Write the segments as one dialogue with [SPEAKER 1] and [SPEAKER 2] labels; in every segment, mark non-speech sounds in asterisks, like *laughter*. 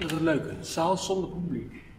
[SPEAKER 1] Dat is het leuke. Zaal zonder publiek.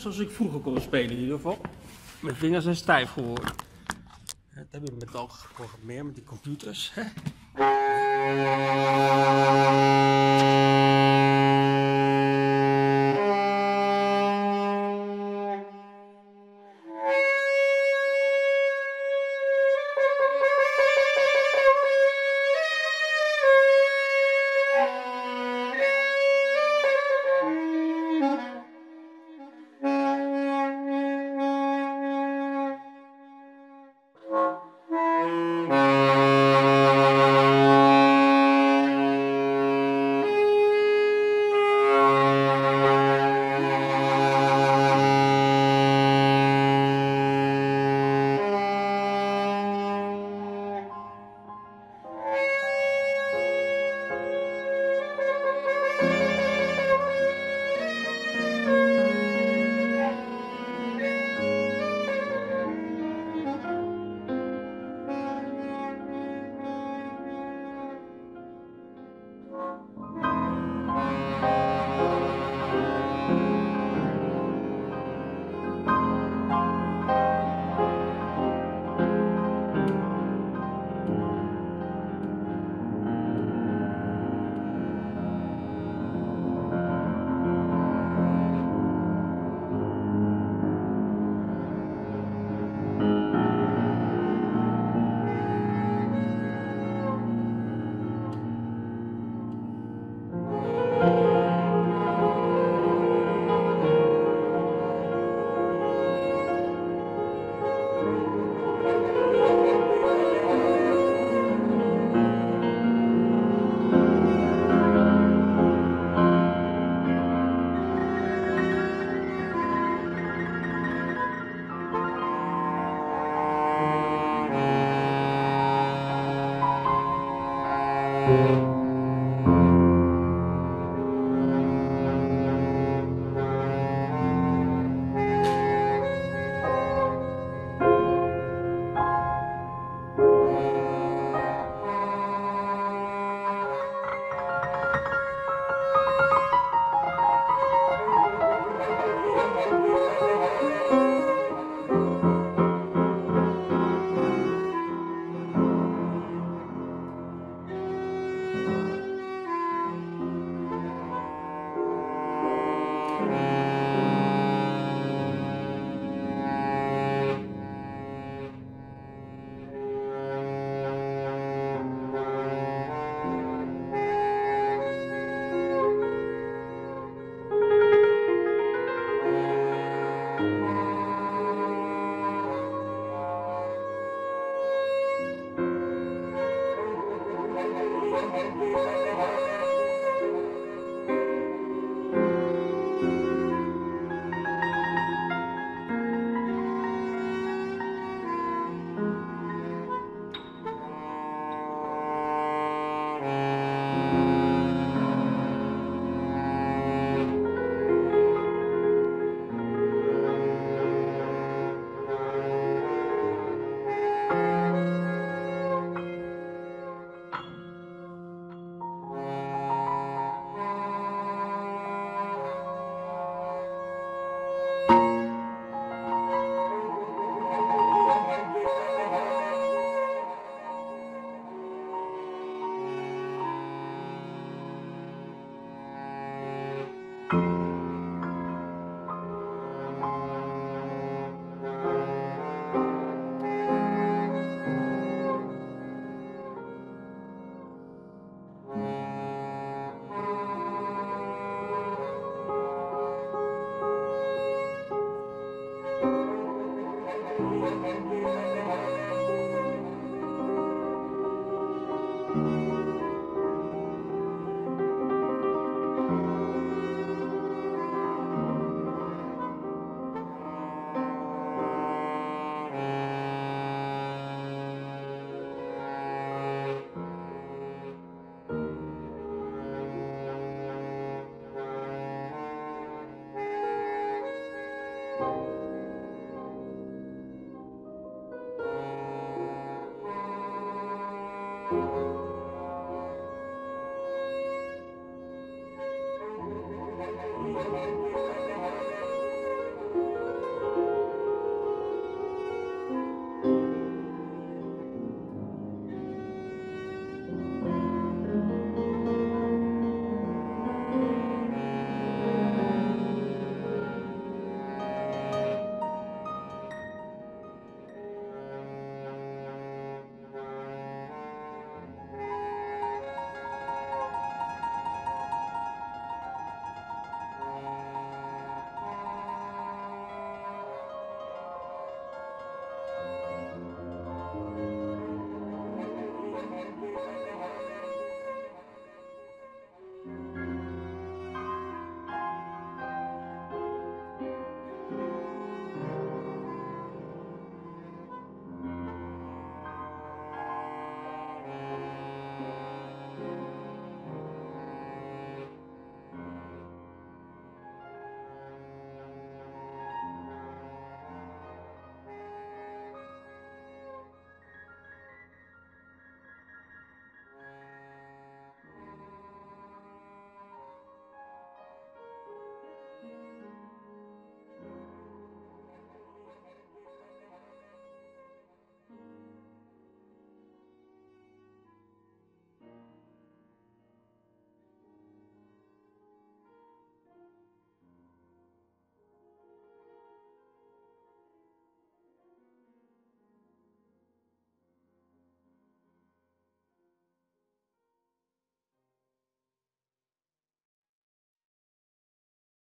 [SPEAKER 1] Zoals ik vroeger kon spelen in ieder geval. Mijn vingers zijn stijf geworden. Dat heb je met al geprogrammeerd met die computers. Hè? *laughs* Thank you.